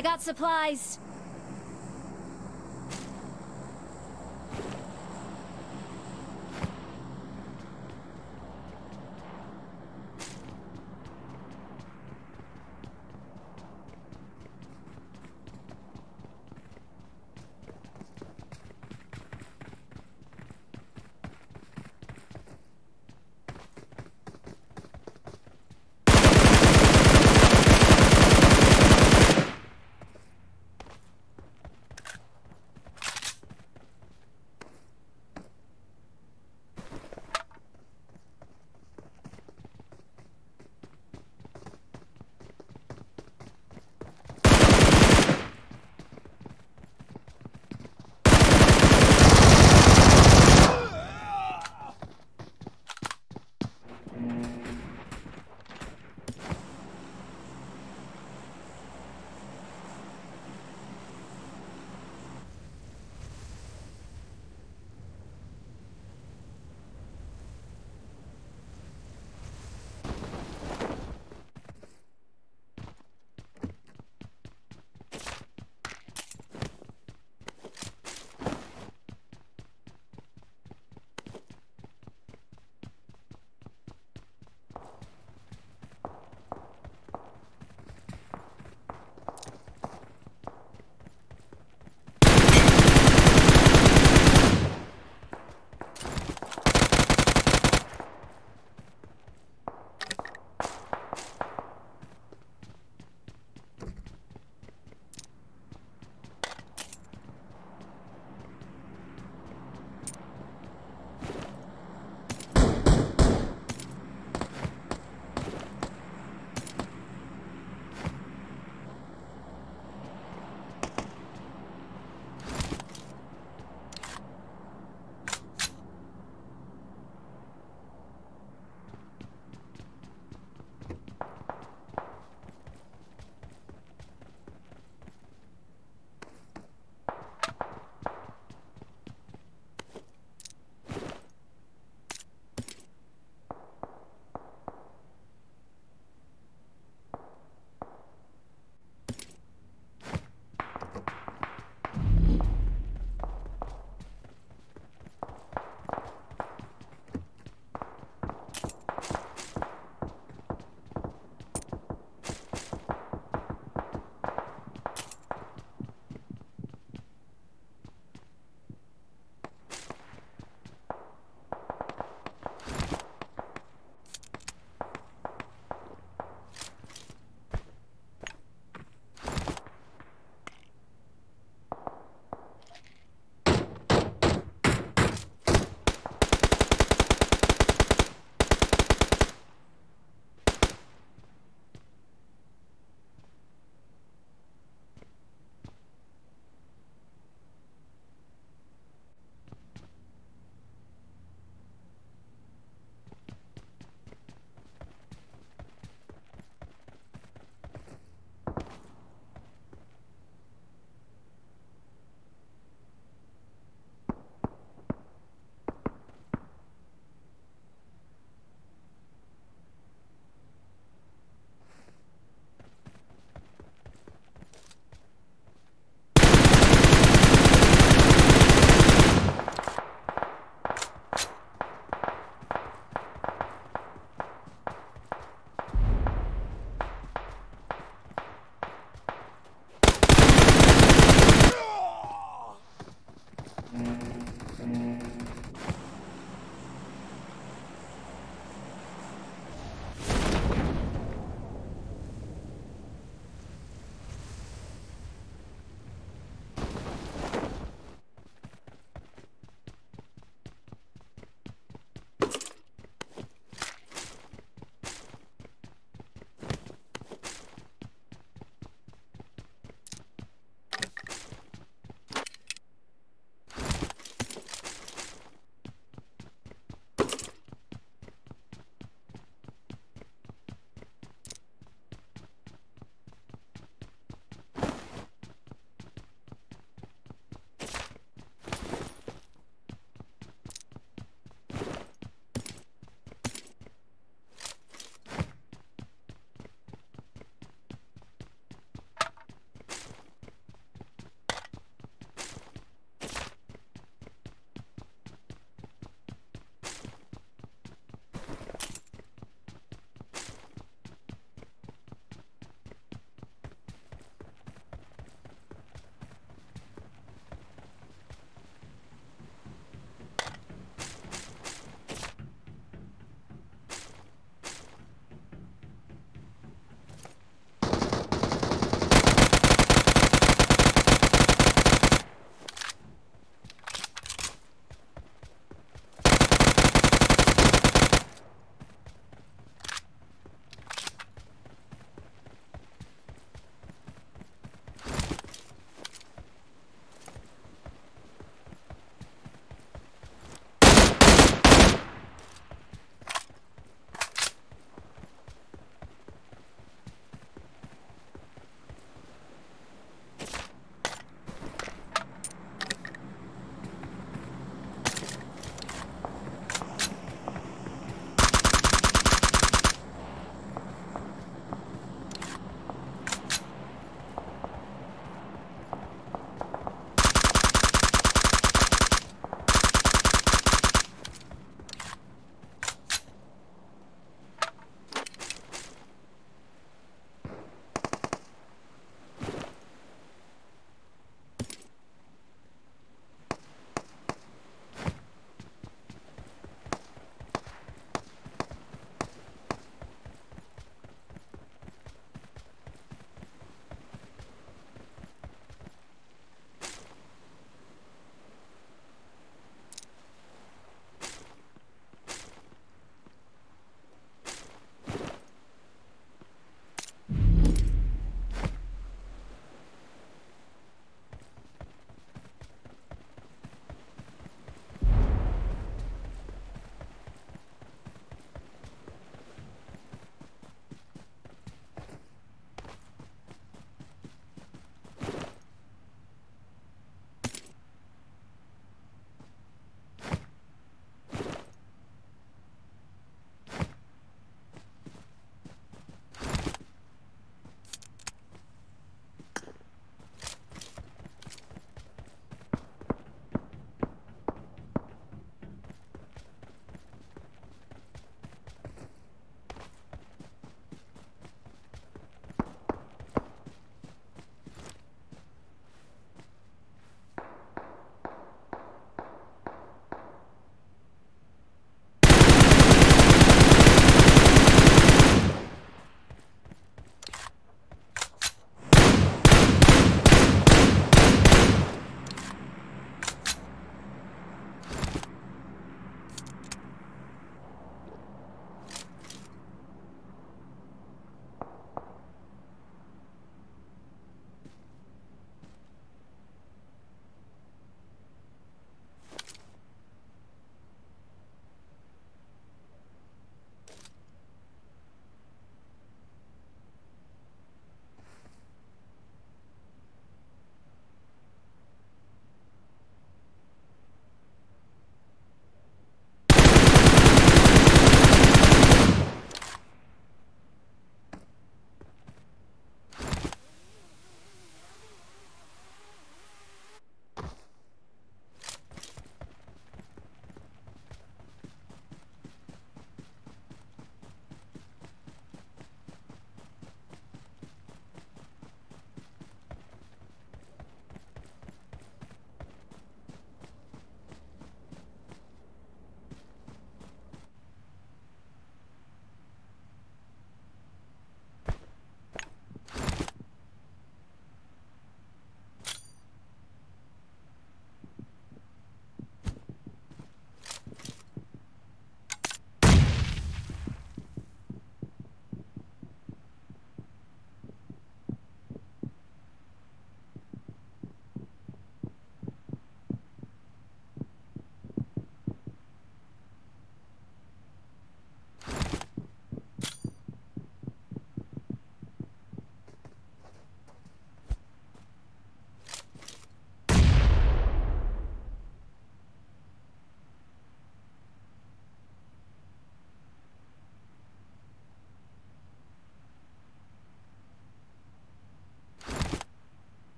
I got supplies.